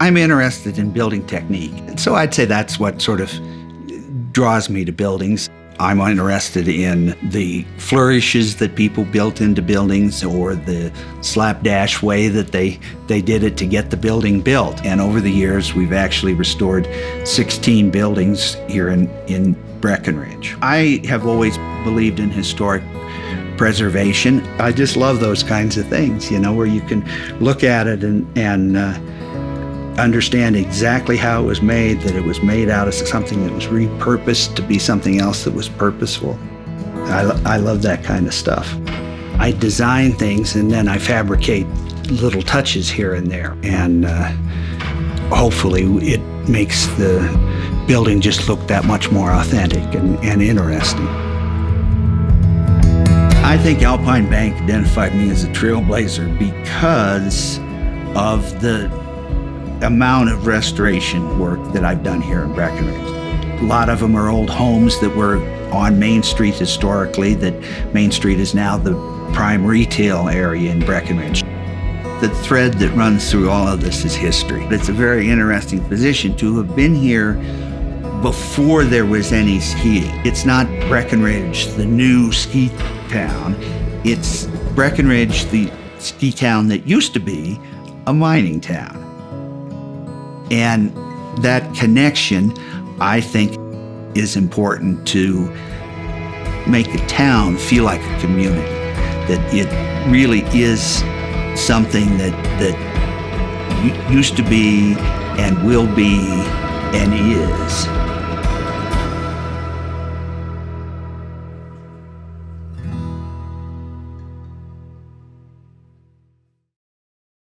I'm interested in building technique. So I'd say that's what sort of draws me to buildings. I'm interested in the flourishes that people built into buildings or the slapdash way that they, they did it to get the building built. And over the years, we've actually restored 16 buildings here in, in Breckenridge. I have always believed in historic preservation. I just love those kinds of things, you know, where you can look at it and, and uh, understand exactly how it was made, that it was made out of something that was repurposed to be something else that was purposeful. I, I love that kind of stuff. I design things and then I fabricate little touches here and there. And uh, hopefully it makes the building just look that much more authentic and, and interesting. I think Alpine Bank identified me as a trailblazer because of the amount of restoration work that I've done here in Breckenridge. A lot of them are old homes that were on Main Street historically, that Main Street is now the prime retail area in Breckenridge. The thread that runs through all of this is history. It's a very interesting position to have been here before there was any skiing. It's not Breckenridge, the new ski town. It's Breckenridge, the ski town that used to be a mining town. And that connection, I think, is important to make the town feel like a community, that it really is something that, that used to be and will be and is.